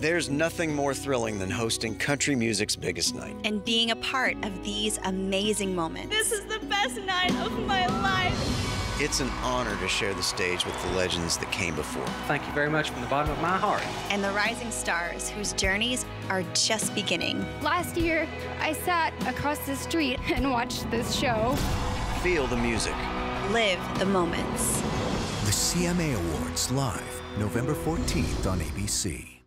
There's nothing more thrilling than hosting country music's biggest night. And being a part of these amazing moments. This is the best night of my life. It's an honor to share the stage with the legends that came before. Thank you very much from the bottom of my heart. And the rising stars whose journeys are just beginning. Last year, I sat across the street and watched this show. Feel the music. Live the moments. The CMA Awards live November 14th on ABC.